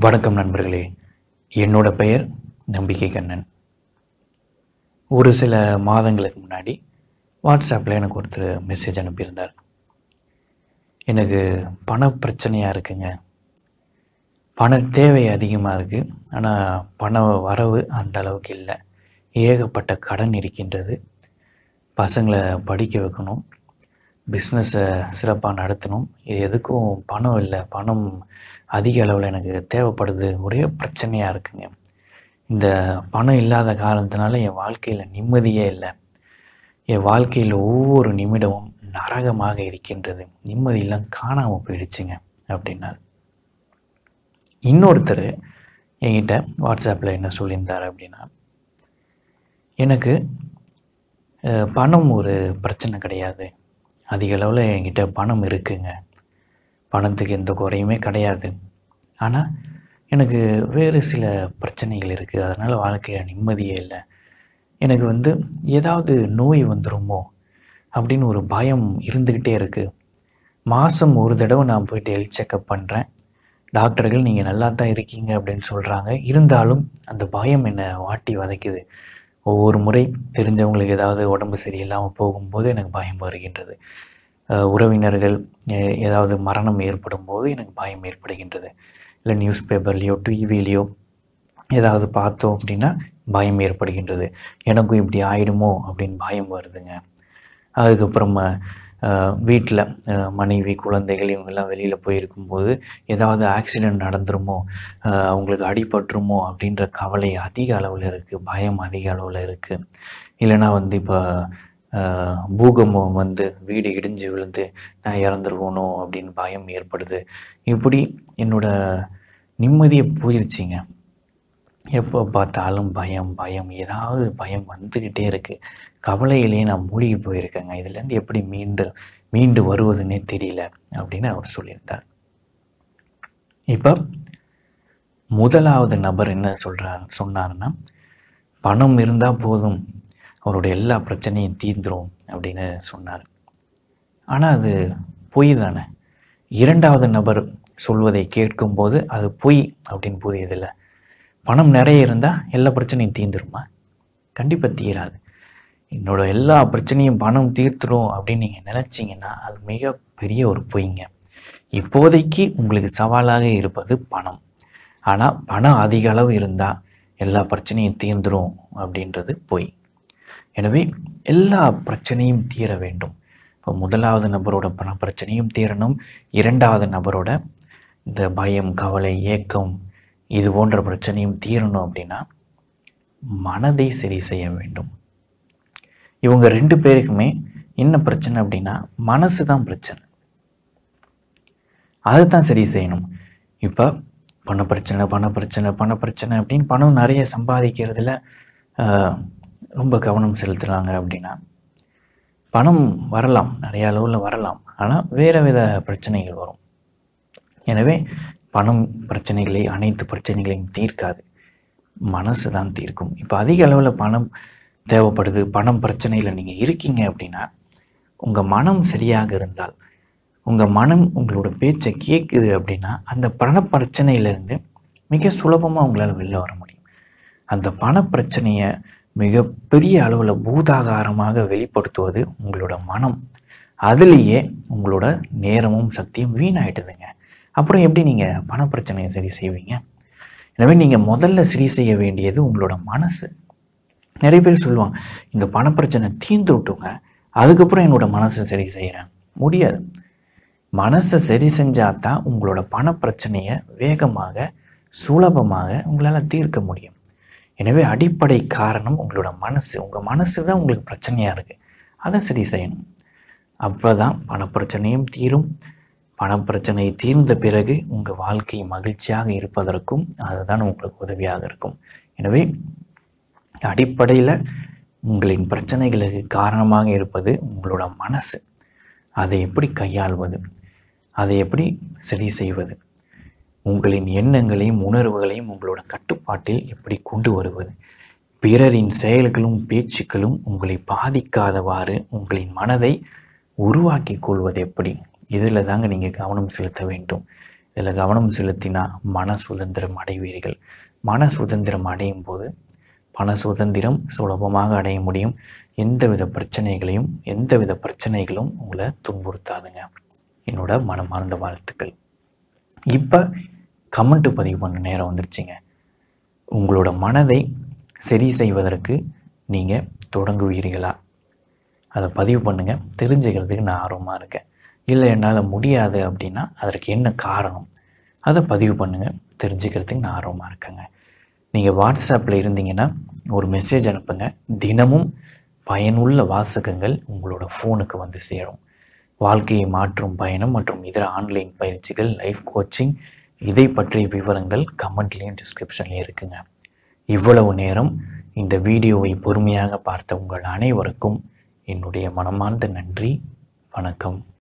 வணக்கம் நண்பர்களே. என்னோட பெயர் நம்பிக்கை கண்ணன். ஒரு சில மாதங்களுக்கு முன்னாடி வாட்ஸ்அப்பில் எனக்கு ஒருத்தர் மெசேஜ் அனுப்பியிருந்தார். எனக்கு பண பிரச்சனையாக இருக்குங்க. பண தேவை அதிகமாக இருக்குது ஆனால் பண வரவு அந்த அளவுக்கு இல்லை. ஏகப்பட்ட கடன் இருக்கின்றது. பசங்களை படிக்க வைக்கணும். பிஸ்னஸை சிறப்பாக நடத்தணும். இது எதுக்கும் பணம் இல்லை. பணம் அதிக அளவில் எனக்கு தேவைப்படுது. ஒரே பிரச்சனையாக இருக்குங்க. இந்த பணம் இல்லாத காரணத்தினால என் வாழ்க்கையில் நிம்மதியே இல்லை. என் வாழ்க்கையில் ஒவ்வொரு நிமிடமும் நரகமாக இருக்கின்றது. நிம்மதியெல்லாம் காணாமல் போயிடுச்சுங்க அப்படின்னார். இன்னொருத்தர் என்கிட்ட வாட்ஸ்அப்பில் என்ன சொல்லியிருந்தார் அப்படின்னா எனக்கு பணம் ஒரு பிரச்சனை கிடையாது. அதிக அளவில் என்கிட்ட பணம் இருக்குங்க. பணத்துக்கு எந்த குறையுமே கிடையாது. ஆனால் எனக்கு வேறு சில பிரச்சனைகள் இருக்குது அதனால் வாழ்க்கையில் நிம்மதியே இல்லை. எனக்கு வந்து ஏதாவது நோய் வந்துருமோ அப்படின்னு ஒரு பயம் இருந்துக்கிட்டே இருக்குது மாதம் ஒரு தடவை நான் போயிட்டு ஹெல்த் செக்கப் பண்ணுறேன் டாக்டர்கள் நீங்கள் நல்லா தான் இருக்கீங்க அப்படின்னு சொல்கிறாங்க இருந்தாலும் அந்த பயம் என்னை வாட்டி வதைக்குது. ஒவ்வொரு முறை தெரிஞ்சவங்களுக்கு ஏதாவது உடம்பு சரியில்லாமல் போகும்போது எனக்கு பயம் வருகின்றது. உறவினர்கள் ஏதாவது மரணம் ஏற்படும் போது எனக்கு பயம் ஏற்படுகின்றது. இல்லை நியூஸ் பேப்பர்லேயோ டிவிலேயோ ஏதாவது பார்த்தோம் அப்படின்னா பயம் ஏற்படுகின்றது. எனக்கும் இப்படி ஆயிடுமோ அப்படின்னு பயம் வருதுங்க. அதுக்கப்புறமா வீட்டில் மனைவி குழந்தைகள் இவங்கெல்லாம் வெளியில் போயிருக்கும்போது ஏதாவது ஆக்சிடெண்ட் நடந்துருமோ அவங்களுக்கு அடிபட்டுருமோ அப்படின்ற கவலை அதிக அளவில் இருக்குது பயம் அதிக அளவில் இருக்குது இல்லைன்னா வந்து இப்போ பூகம்பம் வந்து வீடு இடிஞ்சு விழுந்து நான் இறந்துருவோனோ அப்படின்னு பயம் ஏற்படுது. இப்படி என்னோடய நிம்மதியை போயிடுச்சிங்க எப்போ பார்த்தாலும் பயம் பயம். ஏதாவது பயம் வந்துக்கிட்டே இருக்குது கவலையிலேயே நான் மூழ்கி போயிருக்கேங்க. இதுலேருந்து எப்படி மீண்டு மீண்டு வருவதுன்னே தெரியல அப்படின்னு அவர் சொல்லியிருந்தார். இப்போ முதலாவது நபர் என்ன சொல்கிறார் சொன்னார்னா பணம் இருந்தால் போதும். அவருடைய எல்லா பிரச்சனையும் தீர்ந்துரும் அப்படின்னு சொன்னார். ஆனால் அது பொய் தானே? இரண்டாவது நபர் சொல்வதை கேட்கும்போது அது பொய் அப்படின்னு புரியுதில்ல. பணம் நிறைய இருந்தால் எல்லா பிரச்சனையும் தீர்ந்துருமா? கண்டிப்பாக தீராது. என்னோட எல்லா பிரச்சனையும் பணம் தீர்த்துடும் அப்படின்னு நீங்கள் நினச்சிங்கன்னா அது மிக பெரிய ஒரு பொய்ங்க. இப்போதைக்கு உங்களுக்கு சவாலாக இருப்பது பணம். ஆனால் பணம் அதிக அளவு இருந்தால் எல்லா பிரச்சனையும் தீர்ந்துடும் அப்படின்றது பொய். எனவே எல்லா பிரச்சனையும் தீர வேண்டும். இப்போ முதலாவது நபரோட பண பிரச்சனையும் தீரணும். இரண்டாவது நபரோட இந்த பயம் கவலை ஏக்கம் இது போன்ற பிரச்சனையும் தீரணும் அப்படின்னா மனதை சரி செய்ய வேண்டும். இவங்க ரெண்டு பேருக்குமே என்ன பிரச்சனை அப்படின்னா மனசு தான் பிரச்சனை. அதை தான் சரி செய்யணும். இப்போ பண பிரச்சனை பண பிரச்சனை பண பிரச்சனை அப்படின்னு பணம் நிறைய சம்பாதிக்கிறதுல ஆஹ், ரொம்ப கவனம் செலுத்துகிறாங்க அப்படின்னா பணம் வரலாம். நிறைய அளவில் வரலாம். ஆனால் வேறு வித பிரச்சனைகள் வரும். எனவே பணம் பிரச்சனைகளை அனைத்து பிரச்சனைகளையும் தீர்க்காது. மனசு தான் தீர்க்கும். இப்போ அதிக அளவில் பணம் தேவைப்படுது பணம் பிரச்சனையில் நீங்கள் இருக்கீங்க அப்படின்னா உங்கள் மனம் சரியாக இருந்தால் உங்கள் மனம் உங்களோட பேச்சை கேட்குது அப்படின்னா அந்த பண பிரச்சனையிலேருந்து மிக சுலபமாக உங்களால் வெளில வர முடியும். அந்த பண பிரச்சனையை மிகப்பெரிய அளவில் பூதாகாரமாக வெளிப்படுத்துவது உங்களோட மனம். அதுலேயே உங்களோட நேரமும் சக்தியும் வீணாயிட்டுதுங்க அப்புறம் எப்படி நீங்கள் பண பிரச்சனையை சரி செய்வீங்க? எனவே நீங்கள் முதல்ல சரி செய்ய வேண்டியது உங்களோட மனசு. நிறைய பேர் சொல்லுவாங்க இந்த பணப்பிரச்சனை தீர்ந்து விட்டுங்க அதுக்கப்புறம் என்னோட மனசை சரி செய்கிறேன் முடியாது. மனசை சரி செஞ்சால் தான் உங்களோட பணப்பிரச்சனையை வேகமாக சுலபமாக உங்களால் தீர்க்க முடியும். எனவே அடிப்படை காரணம் உங்களோட மனசு. உங்கள் மனசு தான் உங்களுக்கு பிரச்சனையாக இருக்குது அதை சரி செய்யணும். அப்போ தான் பணப்பிரச்சனையும் தீரும். பணப்பிரச்சனை தீர்ந்த பிறகு உங்கள் வாழ்க்கை மகிழ்ச்சியாக இருப்பதற்கும் அதுதான் உங்களுக்கு உதவியாக இருக்கும். எனவே அடிப்படையில் உங்களின் பிரச்சனைகளுக்கு காரணமாக இருப்பது உங்களோட மனசு. அதை எப்படி கையாள்வது? அதை எப்படி சரி செய்வது? உங்களின் எண்ணங்களையும் உணர்வுகளையும் உங்களோட கட்டுப்பாட்டில் எப்படி கொண்டு வருவது? பிறரின் செயல்களும் பேச்சுக்களும் உங்களை பாதிக்காதவாறு உங்களின் மனதை உருவாக்கி கொள்வது எப்படி? இதில் தாங்க நீங்கள் கவனம் செலுத்த வேண்டும். இதில் கவனம் செலுத்தினா மன சுதந்திரம் அடைவீர்கள். மன சுதந்திரம் அடையும் போது பண சுதந்திரம் சுலபமாக அடைய முடியும். எந்தவித பிரச்சனைகளையும் எந்தவித பிரச்சனைகளும் உங்களை துன்புறுத்தாதுங்க. என்னோட மனமார்ந்த வாழ்த்துக்கள். இப்போ கமெண்ட் பதிவு பண்ண நேரம் வந்துருச்சுங்க. உங்களோட மனதை சரி செய்வதற்கு நீங்கள் தொடங்குவீர்களா? அதை பதிவு பண்ணுங்கள் தெரிஞ்சுக்கிறதுக்கு நான் ஆர்வமாக இருக்கேன். இல்லை என்னால் முடியாது அப்படின்னா அதற்கு என்ன காரணம்? அதை பதிவு பண்ணுங்கள் தெரிஞ்சுக்கிறதுக்கு நான் ஆர்வமாக இருக்கேங்க. நீங்கள் வாட்ஸ்அப்பில் இருந்தீங்கன்னா ஒரு மெசேஜ் அனுப்புங்க. தினமும் பயனுள்ள வாசகங்கள் உங்களோட ஃபோனுக்கு வந்து சேரும். வாழ்க்கையை மாற்றும் பயணம் மற்றும் இதர ஆன்லைன் பயிற்சிகள் லைஃப் கோச்சிங் இதை பற்றிய விவரங்கள் கமெண்ட்லேயும் டிஸ்கிரிப்ஷன்லேயும் இருக்குங்க. இவ்வளவு நேரம் இந்த வீடியோவை பொறுமையாக பார்த்த உங்கள் அனைவருக்கும் என்னுடைய மனமார்ந்த நன்றி. வணக்கம்.